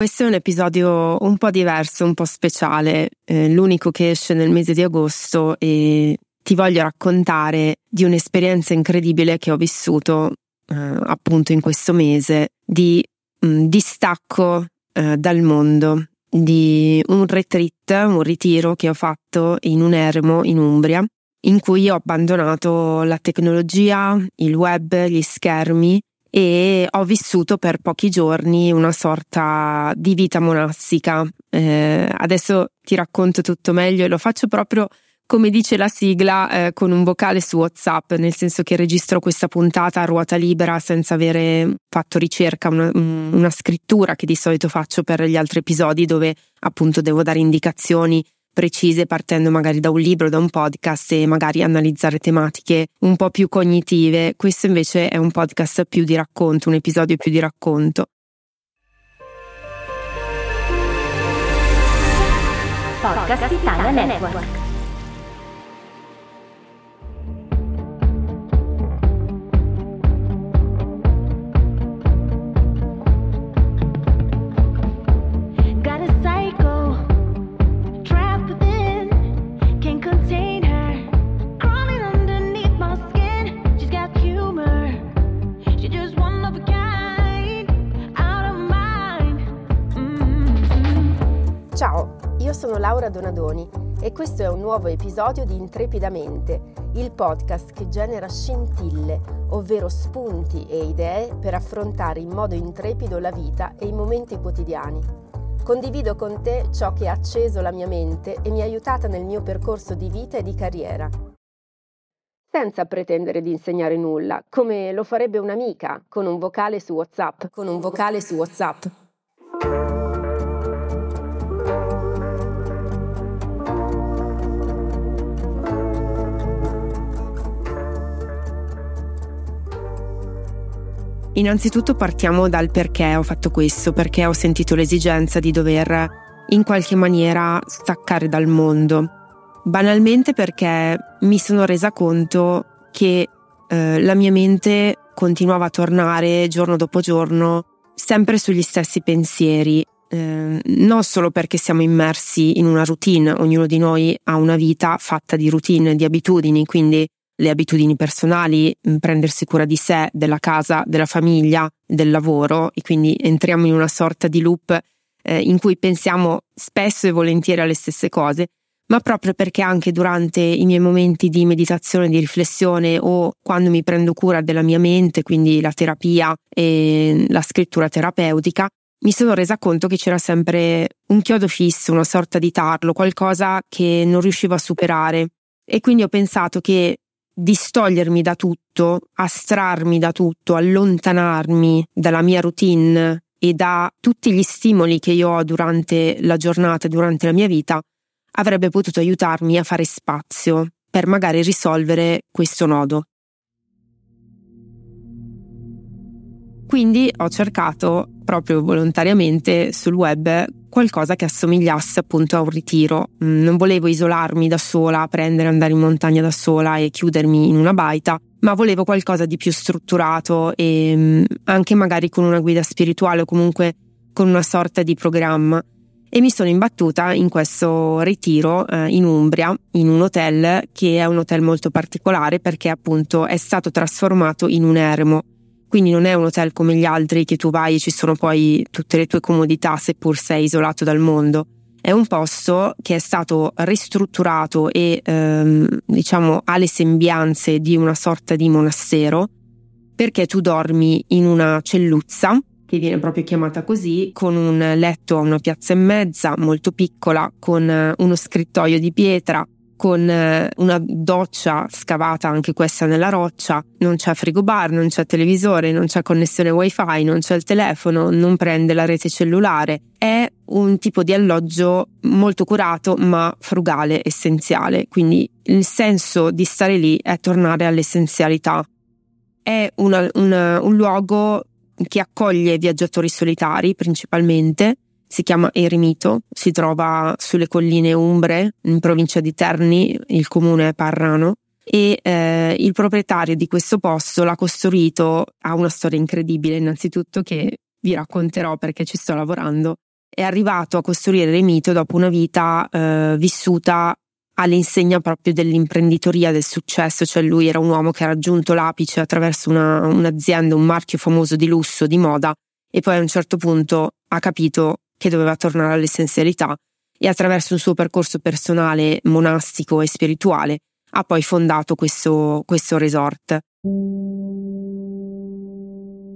Questo è un episodio un po' diverso, un po' speciale, eh, l'unico che esce nel mese di agosto e ti voglio raccontare di un'esperienza incredibile che ho vissuto eh, appunto in questo mese di mh, mm, distacco eh, dal mondo, di un retreat, un ritiro che ho fatto in un eremo in Umbria, in cui ho abbandonato la tecnologia, il web, gli schermi e ho vissuto per pochi giorni una sorta di vita monastica. Eh, adesso ti racconto tutto meglio e lo faccio proprio come dice la sigla eh, con un vocale su WhatsApp, nel senso che registro questa puntata a ruota libera senza avere fatto ricerca, una, una scrittura che di solito faccio per gli altri episodi dove appunto devo dare indicazioni precise partendo magari da un libro, da un podcast e magari analizzare tematiche un po' più cognitive. Questo invece è un podcast più di racconto, un episodio più di racconto. Podcast Italia Network. Sono Laura Donadoni e questo è un nuovo episodio di Intrepidamente, il podcast che genera scintille, ovvero spunti e idee per affrontare in modo intrepido la vita e i momenti quotidiani. Condivido con te ciò che ha acceso la mia mente e mi ha aiutata nel mio percorso di vita e di carriera. Senza pretendere di insegnare nulla, come lo farebbe un'amica con un vocale su WhatsApp, con un vocale su WhatsApp. Innanzitutto partiamo dal perché ho fatto questo, perché ho sentito l'esigenza di dover in qualche maniera staccare dal mondo. Banalmente perché mi sono resa conto che eh, la mia mente continuava a tornare giorno dopo giorno sempre sugli stessi pensieri, eh, non solo perché siamo immersi in una routine, ognuno di noi ha una vita fatta di routine, di abitudini, quindi le abitudini personali, mm, prendersi cura di sé, della casa, della famiglia, del lavoro e quindi entriamo in una sorta di loop eh, in cui pensiamo spesso e volentieri alle stesse cose, ma proprio perché anche durante i miei momenti di meditazione, di riflessione o quando mi prendo cura della mia mente, quindi la terapia e la scrittura terapeutica, mi sono resa conto che c'era sempre un chiodo fisso, una sorta di tarlo, qualcosa che non riuscivo a superare. E quindi ho pensato che distogliermi da tutto, astrarmi da tutto, allontanarmi dalla mia routine e da tutti gli stimoli che io ho durante la giornata, durante la mia vita, avrebbe potuto aiutarmi a fare spazio per magari risolvere questo nodo. Quindi ho cercato proprio volontariamente sul web qualcosa che assomigliasse appunto a un ritiro. Mm, non volevo isolarmi da sola, prendere, andare in montagna da sola e chiudermi in una baita, ma volevo qualcosa di più strutturato e mm, anche magari con una guida spirituale o comunque con una sorta di programma. E mi sono imbattuta in questo ritiro eh, in Umbria, in un hotel che è un hotel molto particolare perché appunto è stato trasformato in un eremo quindi non è un hotel come gli altri che tu vai e ci sono poi tutte le tue comodità seppur sei isolato dal mondo. È un posto che è stato ristrutturato e ehm, diciamo ha le sembianze di una sorta di monastero perché tu dormi in una celluzza che viene proprio chiamata così, con un letto a una piazza e mezza, molto piccola, con uno scrittoio di pietra, con eh, una doccia scavata anche questa nella roccia, non c'è frigobar, non c'è televisore, non c'è connessione wifi, non c'è il telefono, non prende la rete cellulare. È un tipo di alloggio molto curato ma frugale, essenziale, quindi il senso di stare lì è tornare all'essenzialità. È una, una, un luogo che accoglie viaggiatori solitari principalmente, si chiama Eremito, si trova sulle colline Umbre, in provincia di Terni, il comune è Parrano, e eh, il proprietario di questo posto l'ha costruito, ha una storia incredibile innanzitutto che vi racconterò perché ci sto lavorando. è arrivato a costruire Remito dopo una vita eh, vissuta all'insegna proprio dell'imprenditoria, del successo, cioè lui era un uomo che ha raggiunto l'apice attraverso una, un'azienda, un marchio famoso di lusso, di moda, e poi a un certo punto ha capito che doveva tornare all'essenzialità e attraverso un suo percorso personale, monastico e spirituale ha poi fondato questo, questo resort.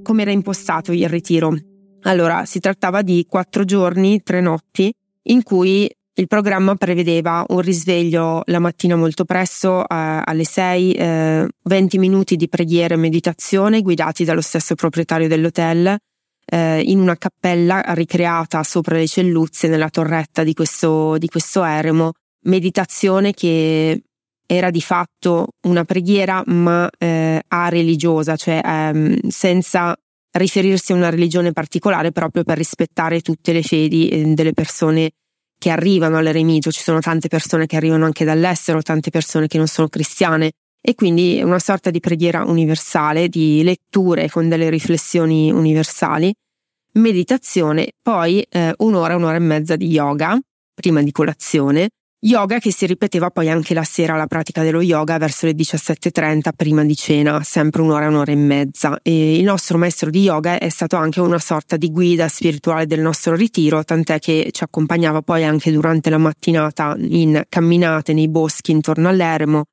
Come era impostato il ritiro? Allora, si trattava di quattro giorni, tre notti, in cui il programma prevedeva un risveglio la mattina molto presto, eh, alle 6, eh, 20 minuti di preghiera e meditazione guidati dallo stesso proprietario dell'hotel, eh, in una cappella ricreata sopra le celluzie nella torretta di questo, di questo eremo, meditazione che era di fatto una preghiera ma eh, a religiosa, cioè ehm, senza riferirsi a una religione particolare proprio per rispettare tutte le fedi eh, delle persone che arrivano all'eremito, ci sono tante persone che arrivano anche dall'estero, tante persone che non sono cristiane e quindi una sorta di preghiera universale, di letture con delle riflessioni universali, meditazione, poi eh, un'ora, un'ora e mezza di yoga, prima di colazione, Yoga che si ripeteva poi anche la sera, la pratica dello yoga verso le 17.30 prima di cena, sempre un'ora, un'ora e mezza. E il nostro maestro di yoga è stato anche una sorta di guida spirituale del nostro ritiro, tant'è che ci accompagnava poi anche durante la mattinata in camminate nei boschi intorno all'eremo,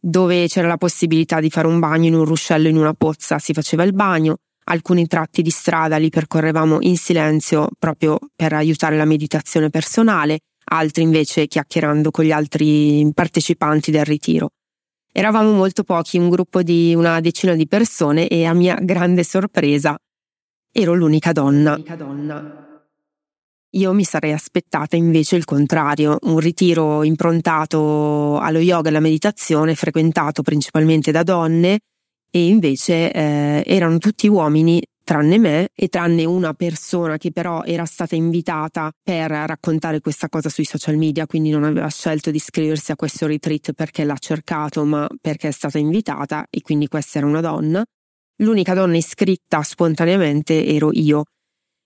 dove c'era la possibilità di fare un bagno in un ruscello, in una pozza, si faceva il bagno. Alcuni tratti di strada li percorrevamo in silenzio proprio per aiutare la meditazione personale altri invece chiacchierando con gli altri partecipanti del ritiro. Eravamo molto pochi, un gruppo di una decina di persone e a mia grande sorpresa ero l'unica donna. Io mi sarei aspettata invece il contrario, un ritiro improntato allo yoga e alla meditazione, frequentato principalmente da donne, e invece eh, erano tutti uomini tranne me e tranne una persona che però era stata invitata per raccontare questa cosa sui social media, quindi non aveva scelto di iscriversi a questo retreat perché l'ha cercato, ma perché è stata invitata e quindi questa era una donna. L'unica donna iscritta spontaneamente ero io.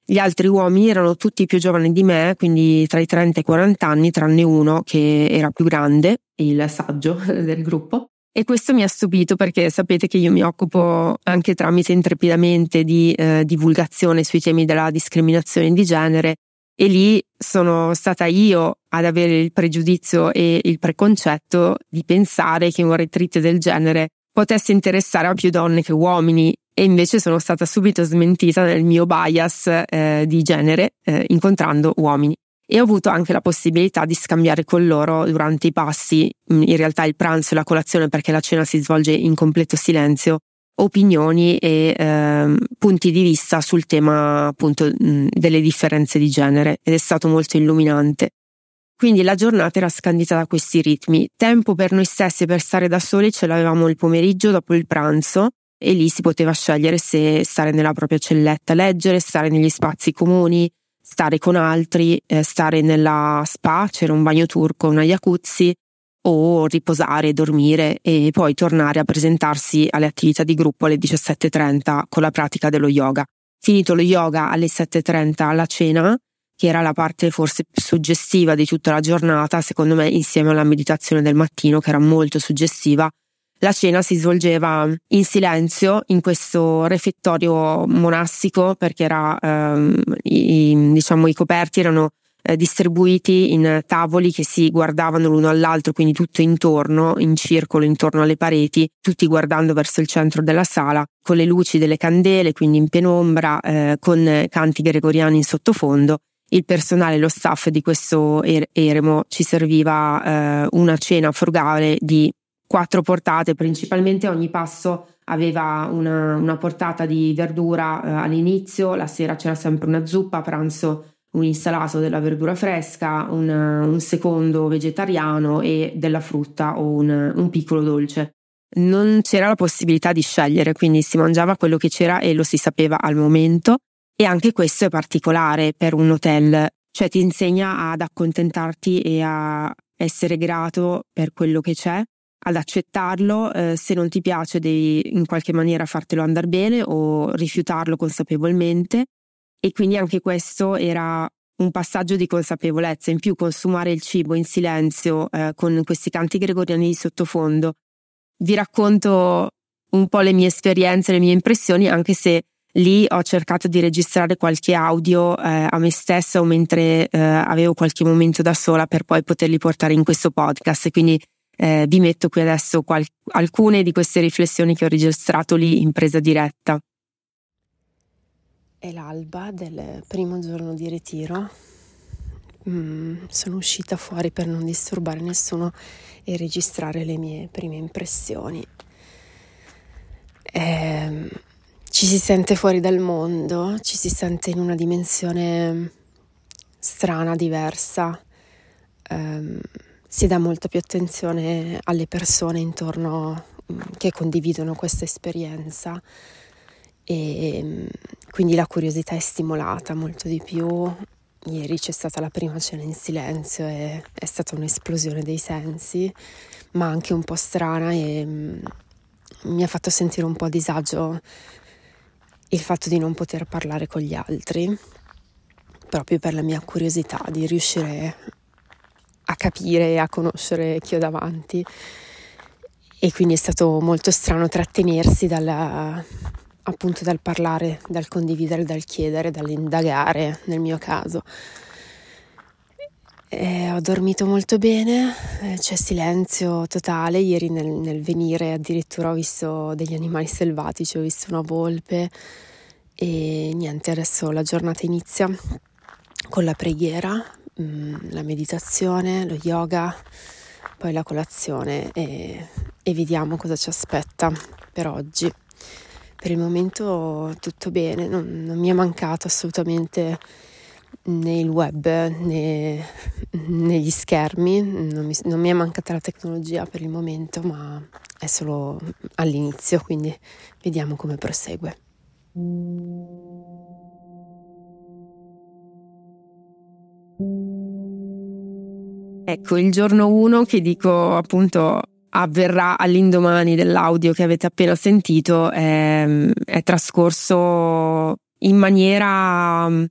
Gli altri uomini erano tutti più giovani di me, quindi tra i 30 e i 40 anni, tranne uno che era più grande, il saggio del gruppo. E questo mi ha stupito perché sapete che io mi occupo anche tramite intrepidamente di eh, divulgazione sui temi della discriminazione di genere e lì sono stata io ad avere il pregiudizio e il preconcetto di pensare che un retreat del genere potesse interessare a più donne che uomini e invece sono stata subito smentita nel mio bias eh, di genere eh, incontrando uomini e ho avuto anche la possibilità di scambiare con loro durante i passi, in realtà il pranzo e la colazione perché la cena si svolge in completo silenzio, opinioni e eh, punti di vista sul tema appunto mm, delle differenze di genere ed è stato molto illuminante. Quindi la giornata era scandita da questi ritmi. Tempo per noi stessi per stare da soli ce l'avevamo il pomeriggio dopo il pranzo e lì si poteva scegliere se stare nella propria celletta a leggere, stare negli spazi comuni, stare con altri, eh, stare nella spa, c'era un bagno turco, una jacuzzi, o riposare, dormire e poi tornare a presentarsi alle attività di gruppo alle 17.30 con la pratica dello yoga. Finito lo yoga alle 7.30 alla cena, che era la parte forse più suggestiva di tutta la giornata, secondo me insieme alla meditazione del mattino che era molto suggestiva, la cena si svolgeva in silenzio in questo refettorio monastico perché era, ehm, i, diciamo, i coperti erano eh, distribuiti in tavoli che si guardavano l'uno all'altro, quindi tutto intorno, in circolo, intorno alle pareti, tutti guardando verso il centro della sala, con le luci delle candele, quindi in penombra, eh, con canti gregoriani in sottofondo. Il personale, lo staff di questo eremo ci serviva eh, una cena frugale di quattro portate, principalmente ogni passo aveva una, una portata di verdura eh, all'inizio, la sera c'era sempre una zuppa, pranzo un insalato della verdura fresca, un, un secondo vegetariano e della frutta o un, un piccolo dolce. Non c'era la possibilità di scegliere, quindi si mangiava quello che c'era e lo si sapeva al momento. E anche questo è particolare per un hotel, cioè ti insegna ad accontentarti e a essere grato per quello che c'è ad accettarlo, eh, se non ti piace devi in qualche maniera fartelo andare bene o rifiutarlo consapevolmente e quindi anche questo era un passaggio di consapevolezza, in più consumare il cibo in silenzio eh, con questi canti gregoriani di sottofondo. Vi racconto un po' le mie esperienze, le mie impressioni, anche se lì ho cercato di registrare qualche audio eh, a me stessa o mentre eh, avevo qualche momento da sola per poi poterli portare in questo podcast. Quindi eh, vi metto qui adesso qual- alcune di queste riflessioni che ho registrato lì in presa diretta. È l'alba del primo giorno di ritiro. Mm, sono uscita fuori per non disturbare nessuno e registrare le mie prime impressioni. Eh, ci si sente fuori dal mondo, ci si sente in una dimensione strana, diversa. Eh, si dà molta più attenzione alle persone intorno mm, che condividono questa esperienza e mm, quindi la curiosità è stimolata molto di più. Ieri c'è stata la prima cena in silenzio e è stata un'esplosione dei sensi, ma anche un po' strana e mm, mi ha fatto sentire un po' a disagio il fatto di non poter parlare con gli altri, proprio per la mia curiosità di riuscire a capire e a conoscere chi ho davanti. E quindi è stato molto strano trattenersi dalla, appunto dal parlare, dal condividere, dal chiedere, dall'indagare nel mio caso. E ho dormito molto bene, eh, c'è silenzio totale, ieri nel, nel, venire addirittura ho visto degli animali selvatici, ho visto una volpe e niente, adesso la giornata inizia con la preghiera, mm, la meditazione, lo yoga, poi la colazione e, e vediamo cosa ci aspetta per oggi per il momento tutto bene, non, non mi è mancato assolutamente né il web né, né gli schermi, non mi, non mi, è mancata la tecnologia per il momento, ma è solo all'inizio, quindi vediamo come prosegue. Ecco, il giorno 1 che dico appunto avverrà all'indomani dell'audio che avete appena sentito è, è trascorso in maniera mm,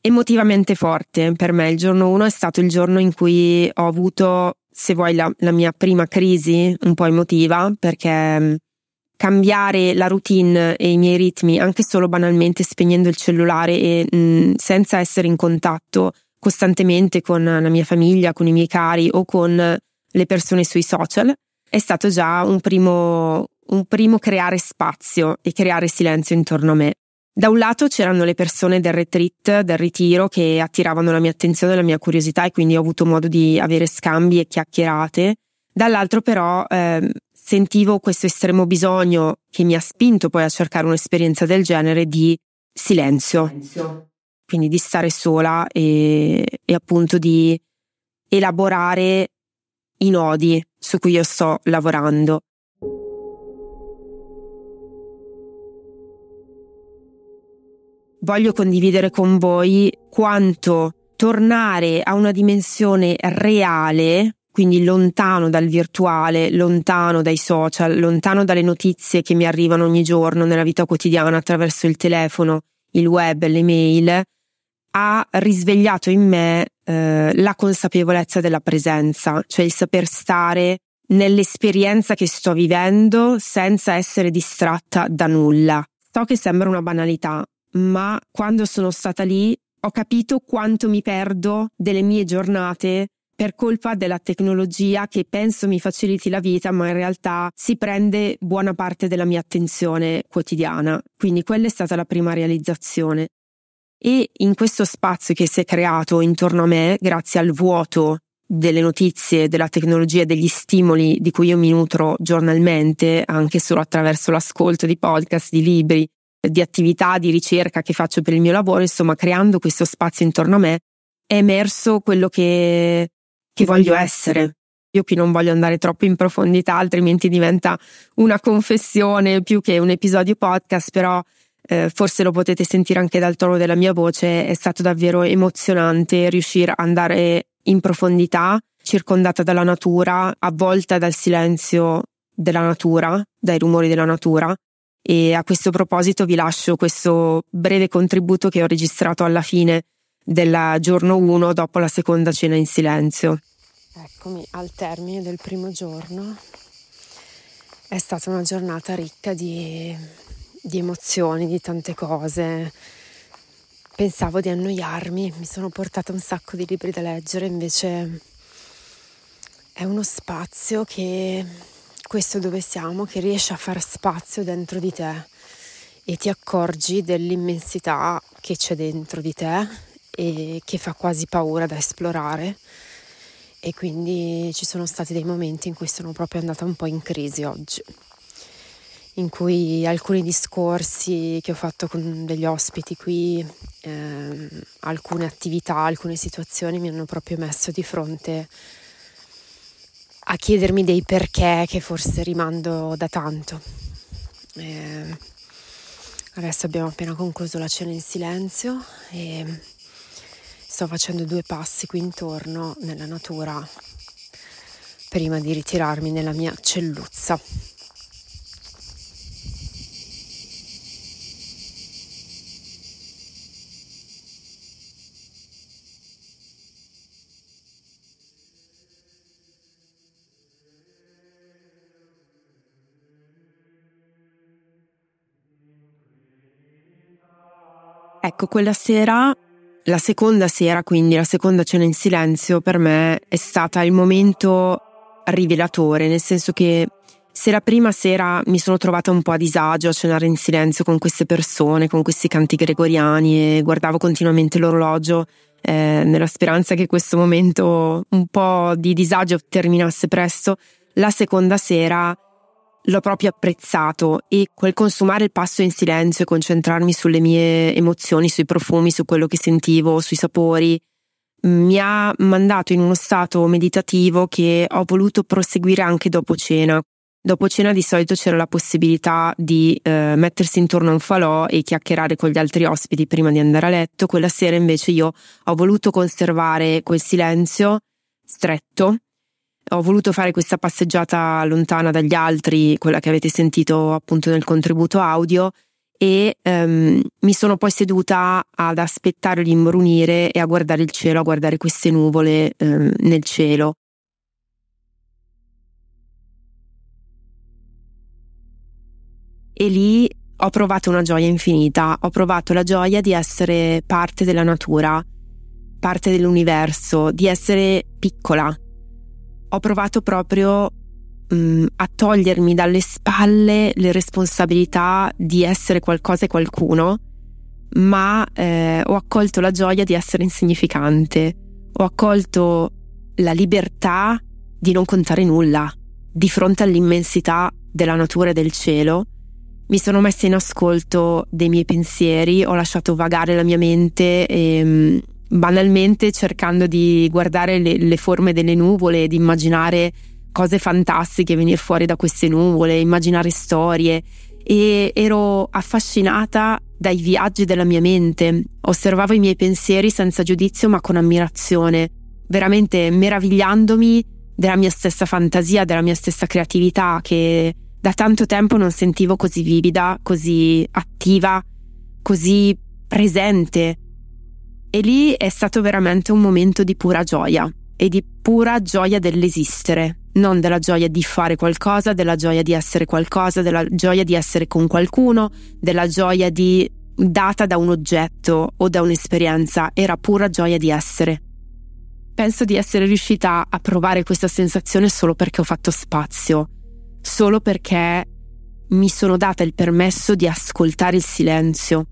emotivamente forte per me. Il giorno 1 è stato il giorno in cui ho avuto, se vuoi, la, la mia prima crisi un po' emotiva perché mm, cambiare la routine e i miei ritmi anche solo banalmente spegnendo il cellulare e mh, mm, senza essere in contatto costantemente con la mia famiglia, con i miei cari o con le persone sui social è stato già un primo, un primo creare spazio e creare silenzio intorno a me. Da un lato c'erano le persone del retreat, del ritiro, che attiravano la mia attenzione e la mia curiosità e quindi ho avuto modo di avere scambi e chiacchierate. Dall'altro però eh, sentivo questo estremo bisogno che mi ha spinto poi a cercare un'esperienza del genere di silenzio. silenzio. Quindi di stare sola e, e appunto di elaborare i nodi su cui io sto lavorando. Voglio condividere con voi quanto tornare a una dimensione reale, quindi lontano dal virtuale, lontano dai social, lontano dalle notizie che mi arrivano ogni giorno nella vita quotidiana attraverso il telefono, il web, le mail, ha risvegliato in me eh, la consapevolezza della presenza, cioè il saper stare nell'esperienza che sto vivendo senza essere distratta da nulla. So che sembra una banalità, ma quando sono stata lì ho capito quanto mi perdo delle mie giornate per colpa della tecnologia che penso mi faciliti la vita, ma in realtà si prende buona parte della mia attenzione quotidiana. Quindi quella è stata la prima realizzazione. E in questo spazio che si è creato intorno a me, grazie al vuoto delle notizie, della tecnologia, degli stimoli di cui io mi nutro giornalmente, anche solo attraverso l'ascolto di podcast, di libri, di attività di ricerca che faccio per il mio lavoro, insomma, creando questo spazio intorno a me, è emerso quello che, che voglio essere. Io qui non voglio andare troppo in profondità, altrimenti diventa una confessione più che un episodio podcast, però eh, forse lo potete sentire anche dal tono della mia voce, è stato davvero emozionante riuscire ad andare in profondità, circondata dalla natura, avvolta dal silenzio della natura, dai rumori della natura. E a questo proposito vi lascio questo breve contributo che ho registrato alla fine del giorno 1 dopo la seconda cena in silenzio. Eccomi al termine del primo giorno. È stata una giornata ricca di, di emozioni, di tante cose. Pensavo di annoiarmi, mi sono portata un sacco di libri da leggere, invece è uno spazio che questo dove siamo, che riesce a far spazio dentro di te e ti accorgi dell'immensità che c'è dentro di te e che fa quasi paura da esplorare e quindi ci sono stati dei momenti in cui sono proprio andata un po' in crisi oggi, in cui alcuni discorsi che ho fatto con degli ospiti qui, ehm, alcune attività, alcune situazioni mi hanno proprio messo di fronte a chiedermi dei perché che forse rimando da tanto. Eh, adesso abbiamo appena concluso la cena in silenzio e sto facendo due passi qui intorno nella natura prima di ritirarmi nella mia celluzza. Ecco, quella sera, la seconda sera, quindi la seconda cena in silenzio, per me è stata il momento rivelatore, nel senso che se la prima sera mi sono trovata un po' a disagio a cenare in silenzio con queste persone, con questi canti gregoriani e guardavo continuamente l'orologio eh, nella speranza che questo momento un po' di disagio terminasse presto, la seconda sera l'ho proprio apprezzato e quel consumare il passo in silenzio e concentrarmi sulle mie emozioni, sui profumi, su quello che sentivo, sui sapori, mi ha mandato in uno stato meditativo che ho voluto proseguire anche dopo cena. Dopo cena di solito c'era la possibilità di eh, mettersi intorno a un falò e chiacchierare con gli altri ospiti prima di andare a letto. Quella sera invece io ho voluto conservare quel silenzio stretto ho voluto fare questa passeggiata lontana dagli altri, quella che avete sentito appunto nel contributo audio, e um, mi sono poi seduta ad aspettare l'imbrunire e a guardare il cielo, a guardare queste nuvole um, nel cielo. E lì ho provato una gioia infinita, ho provato la gioia di essere parte della natura, parte dell'universo, di essere piccola, ho provato proprio mh, mm, a togliermi dalle spalle le responsabilità di essere qualcosa e qualcuno, ma eh, ho accolto la gioia di essere insignificante, ho accolto la libertà di non contare nulla di fronte all'immensità della natura e del cielo. Mi sono messa in ascolto dei miei pensieri, ho lasciato vagare la mia mente e mm, banalmente cercando di guardare le, le forme delle nuvole, di immaginare cose fantastiche venire fuori da queste nuvole, immaginare storie. E ero affascinata dai viaggi della mia mente, osservavo i miei pensieri senza giudizio ma con ammirazione, veramente meravigliandomi della mia stessa fantasia, della mia stessa creatività che da tanto tempo non sentivo così vivida, così attiva, così presente e lì è stato veramente un momento di pura gioia e di pura gioia dell'esistere, non della gioia di fare qualcosa, della gioia di essere qualcosa, della gioia di essere con qualcuno, della gioia di data da un oggetto o da un'esperienza, era pura gioia di essere. Penso di essere riuscita a provare questa sensazione solo perché ho fatto spazio, solo perché mi sono data il permesso di ascoltare il silenzio,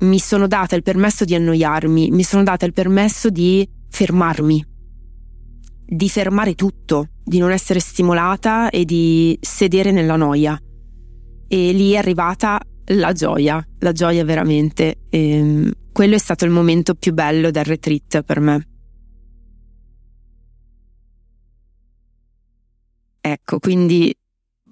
mi sono data il permesso di annoiarmi, mi sono data il permesso di fermarmi, di fermare tutto, di non essere stimolata e di sedere nella noia. E lì è arrivata la gioia, la gioia veramente. E ehm, quello è stato il momento più bello del retreat per me. Ecco, quindi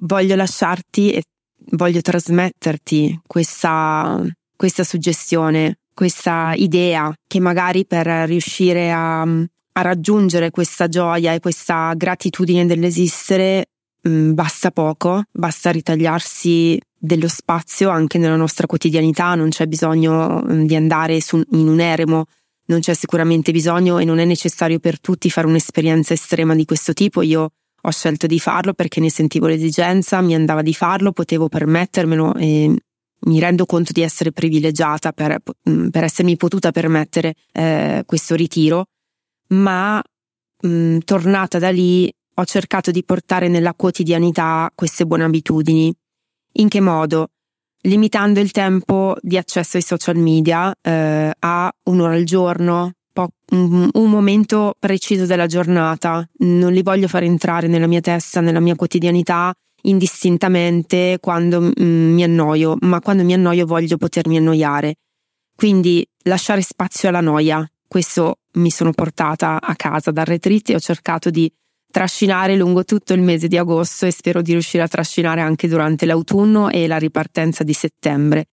voglio lasciarti e voglio trasmetterti questa questa suggestione, questa idea che magari per riuscire a, a raggiungere questa gioia e questa gratitudine dell'esistere mh, mm, basta poco, basta ritagliarsi dello spazio anche nella nostra quotidianità, non c'è bisogno mm, di andare su, in un eremo non c'è sicuramente bisogno e non è necessario per tutti fare un'esperienza estrema di questo tipo. Io ho scelto di farlo perché ne sentivo l'esigenza, mi andava di farlo, potevo permettermelo e mi rendo conto di essere privilegiata per, mm, per essermi potuta permettere eh, questo ritiro, ma mh, mm, tornata da lì ho cercato di portare nella quotidianità queste buone abitudini. In che modo? Limitando il tempo di accesso ai social media eh, a un'ora al giorno, po- un, un momento preciso della giornata. Non li voglio far entrare nella mia testa, nella mia quotidianità indistintamente quando mm, mi annoio, ma quando mi annoio voglio potermi annoiare. Quindi lasciare spazio alla noia. Questo mi sono portata a casa dal retreat e ho cercato di trascinare lungo tutto il mese di agosto e spero di riuscire a trascinare anche durante l'autunno e la ripartenza di settembre.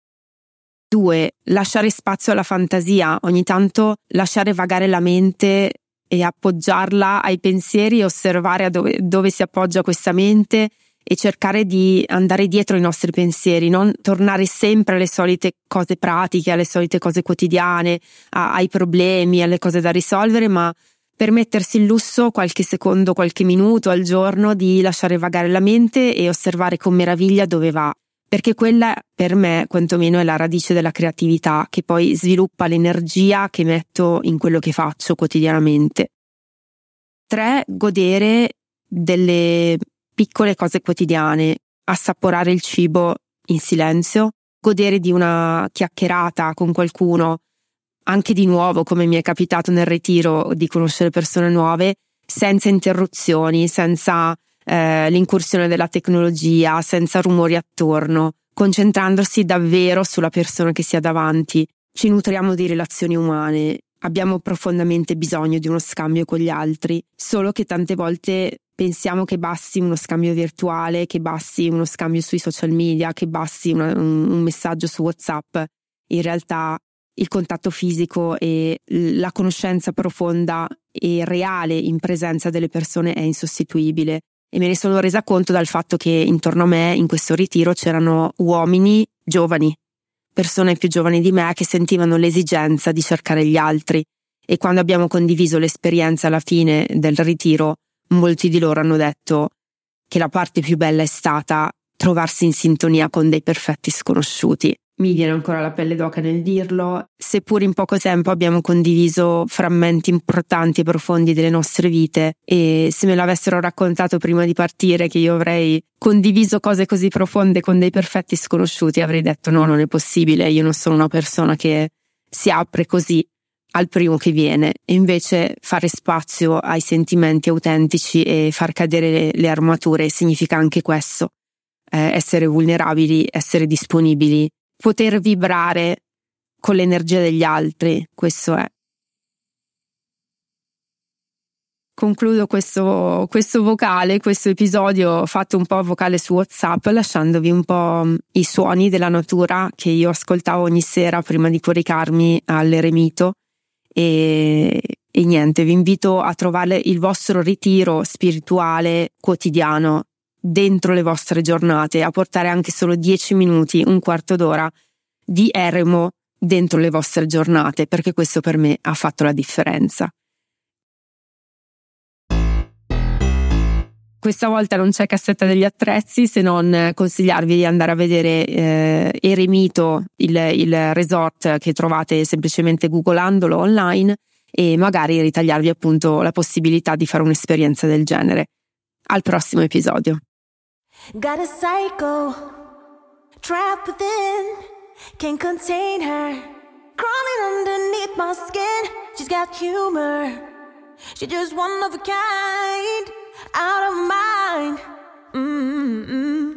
Due, lasciare spazio alla fantasia, ogni tanto lasciare vagare la mente e appoggiarla ai pensieri osservare dove, dove si appoggia questa mente e cercare di andare dietro i nostri pensieri, non tornare sempre alle solite cose pratiche, alle solite cose quotidiane, a, ai problemi, alle cose da risolvere, ma permettersi il lusso qualche secondo, qualche minuto al giorno di lasciare vagare la mente e osservare con meraviglia dove va. Perché quella per me quantomeno è la radice della creatività che poi sviluppa l'energia che metto in quello che faccio quotidianamente. Tre, godere delle piccole cose quotidiane, assaporare il cibo in silenzio, godere di una chiacchierata con qualcuno, anche di nuovo, come mi è capitato nel ritiro, di conoscere persone nuove, senza interruzioni, senza eh, l'incursione della tecnologia, senza rumori attorno, concentrandosi davvero sulla persona che si ha davanti. Ci nutriamo di relazioni umane, abbiamo profondamente bisogno di uno scambio con gli altri, solo che tante volte pensiamo che basti uno scambio virtuale, che basti uno scambio sui social media, che basti un, un messaggio su WhatsApp. In realtà il contatto fisico e la conoscenza profonda e reale in presenza delle persone è insostituibile. E me ne sono resa conto dal fatto che intorno a me in questo ritiro c'erano uomini giovani, persone più giovani di me che sentivano l'esigenza di cercare gli altri. E quando abbiamo condiviso l'esperienza alla fine del ritiro, molti di loro hanno detto che la parte più bella è stata trovarsi in sintonia con dei perfetti sconosciuti. Mi viene ancora la pelle d'oca nel dirlo, seppur in poco tempo abbiamo condiviso frammenti importanti e profondi delle nostre vite e se me l'avessero raccontato prima di partire che io avrei condiviso cose così profonde con dei perfetti sconosciuti avrei detto no, non è possibile, io non sono una persona che si apre così al primo che viene e invece fare spazio ai sentimenti autentici e far cadere le, le armature significa anche questo, eh, essere vulnerabili, essere disponibili, poter vibrare con l'energia degli altri, questo è. Concludo questo, questo vocale, questo episodio fatto un po' vocale su WhatsApp, lasciandovi un po' i suoni della natura che io ascoltavo ogni sera prima di coricarmi all'eremito e, e niente, vi invito a trovare il vostro ritiro spirituale quotidiano dentro le vostre giornate, a portare anche solo 10 minuti, un quarto d'ora di eremo dentro le vostre giornate, perché questo per me ha fatto la differenza. Questa volta non c'è cassetta degli attrezzi se non consigliarvi di andare a vedere eh, Eremito, il, il resort che trovate semplicemente googlandolo online e magari ritagliarvi appunto la possibilità di fare un'esperienza del genere. Al prossimo episodio. Got a psycho trapped within, can't contain her, crawling underneath my skin. She's got humor, she's just one of a kind. Out of mind. Mm-hmm.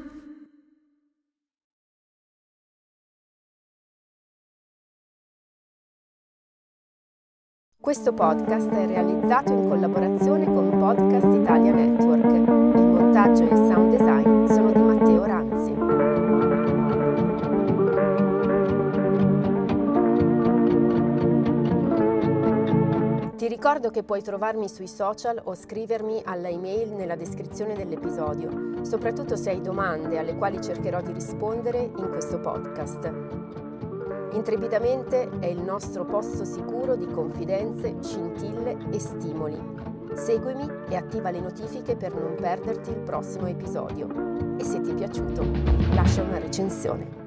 Questo podcast è realizzato in collaborazione con Podcast Italia Network. Il montaggio e il sound design sono Ti ricordo che puoi trovarmi sui social o scrivermi alla email nella descrizione dell'episodio, soprattutto se hai domande alle quali cercherò di rispondere in questo podcast. Intrepidamente è il nostro posto sicuro di confidenze, scintille e stimoli. Seguimi e attiva le notifiche per non perderti il prossimo episodio. E se ti è piaciuto, lascia una recensione.